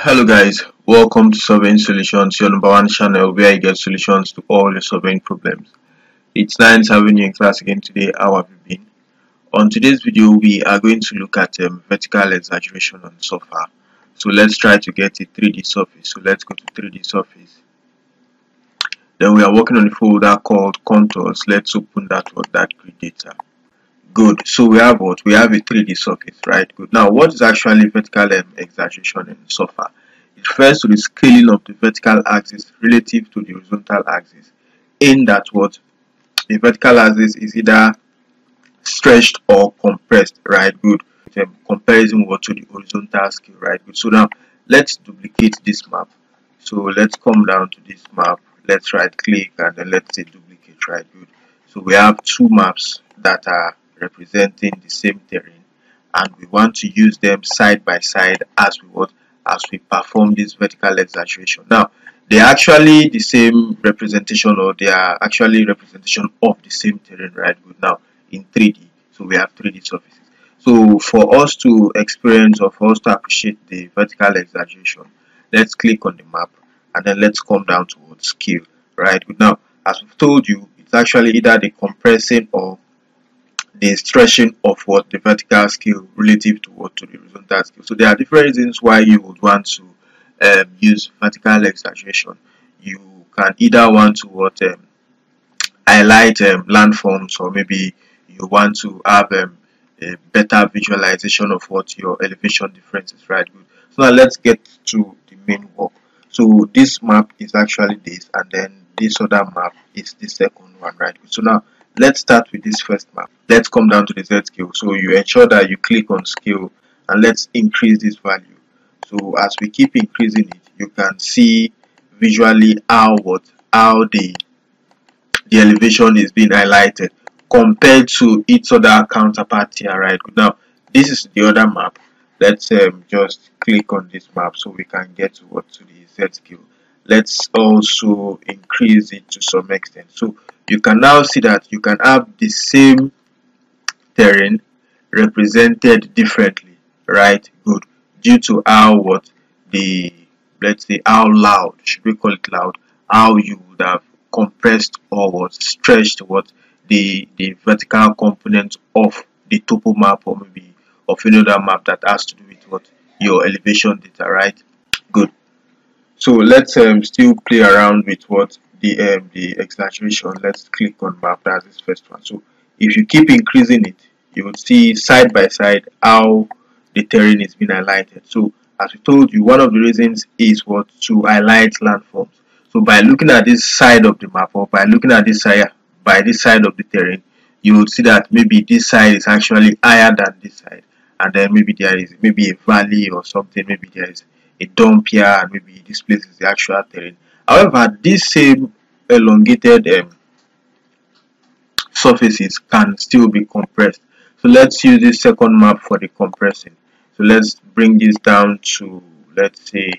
Hello guys, welcome to Surveying Solutions, your number one channel where you get solutions to all your surveying problems. It's nice having you in class again today. How have you been? On today's video, we are going to look at um, vertical exaggeration on Surfer So let's try to get a 3D surface. So let's go to 3D surface. Then we are working on a folder called contours. Let's open that one, that grid data. Good. So we have what? We have a 3D surface, right? Good. Now, what is actually vertical um, exaggeration in Surfer? Refers to the scaling of the vertical axis relative to the horizontal axis. In that what the vertical axis is either stretched or compressed, right? Good. Um, comparison what to the horizontal scale, right? Good. So now let's duplicate this map. So let's come down to this map. Let's right click and then let's say duplicate, right? Good. So we have two maps that are representing the same terrain and we want to use them side by side as we what as we perform this vertical exaggeration. Now they are actually the same representation or they are actually representation of the same terrain right? Now in 3d so we have 3d surfaces. So for us to experience or for us to appreciate the vertical exaggeration let's click on the map and then let's come down to what scale right? Now as we've told you it's actually either the compressing or the stretching of what the vertical scale relative to what to the horizontal scale. So there are different reasons why you would want to um, use vertical exaggeration. You can either want to what um, highlight um, landforms or maybe you want to have um, a better visualization of what your elevation difference is right good so now let's get to the main work so this map is actually this and then this other map is the second one right good so now let's start with this first map. Let's come down to the z scale. So you ensure that you click on scale and let's increase this value. So as we keep increasing it you can see visually how what how the the elevation is being highlighted compared to its other counterpart here right? Now this is the other map. Let's um, just click on this map so we can get to what to the z scale let's also increase it to some extent. So you can now see that you can have the same terrain represented differently right? Good. Due to how what? The let's say how loud should we call it loud? How you would have compressed or what? Stretched what? The the vertical component of the topo map or maybe of any other map that has to do with what? Your elevation data right so let's um, still play around with what the um, the exaggeration. Let's click on map. That's this first one. So if you keep increasing it you will see side by side how the terrain is being highlighted. So as we told you one of the reasons is what? To highlight landforms. So by looking at this side of the map or by looking at this side by this side of the terrain you will see that maybe this side is actually higher than this side. And then maybe there is maybe a valley or something. Maybe there is a dump here and maybe this place is the actual terrain However, these same elongated um, surfaces can still be compressed. So let's use this second map for the compressing. So let's bring this down to, let's say,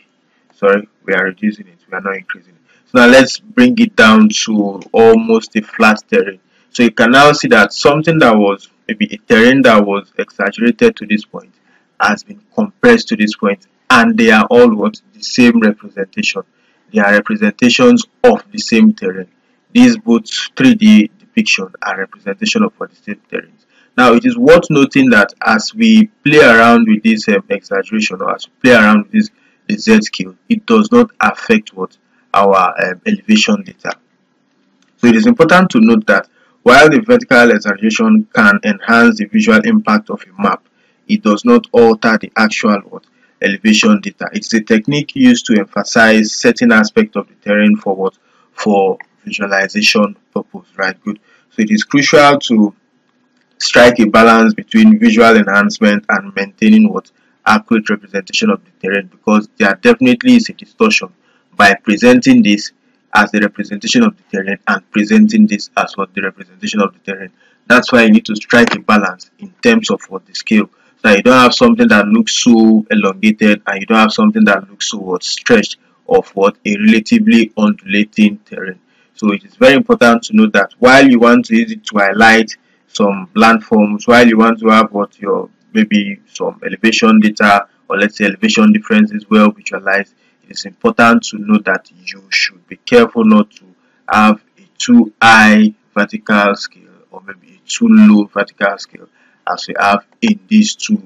sorry, we are reducing it, we are not increasing it. So now let's bring it down to almost a flat terrain. So you can now see that something that was maybe a terrain that was exaggerated to this point has been compressed to this point and they are all what the same representation they are representations of the same terrain. These both 3D depiction are representation of the same terrain Now it is worth noting that as we play around with this um, exaggeration or as we play around with this the Z scale, it does not affect what our um, elevation data. So it is important to note that while the vertical exaggeration can enhance the visual impact of a map, it does not alter the actual what elevation data. It's a technique used to emphasize certain aspects of the terrain for what for visualization purpose, right? Good. So it is crucial to strike a balance between visual enhancement and maintaining what accurate representation of the terrain because there definitely is a distortion by presenting this as the representation of the terrain and presenting this as what the representation of the terrain. That's why you need to strike a balance in terms of what the scale that you don't have something that looks so elongated and you don't have something that looks so what stretched of what a relatively undulating terrain. So it is very important to note that while you want to use it to highlight some landforms while you want to have what your maybe some elevation data or let's say elevation difference is well visualized, it is important to know that you should be careful not to have a too high vertical scale or maybe a too low vertical scale as we have in these two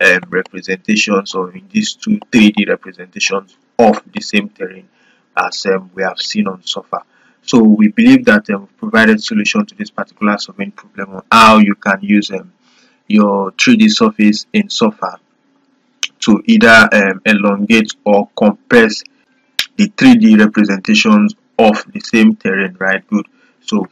um, representations or in these two 3D representations of the same terrain as um, we have seen on Surfer. So we believe that um, we've provided solution to this particular surveying problem on how you can use um, your 3D surface in Surfer to either um, elongate or compress the 3D representations of the same terrain, right? Good. So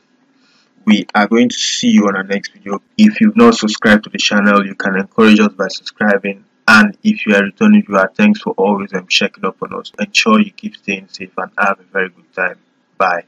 we are going to see you on our next video. If you've not subscribed to the channel, you can encourage us by subscribing. And if you are returning viewer, thanks for always um, checking up on us. Ensure you keep staying safe and have a very good time. Bye.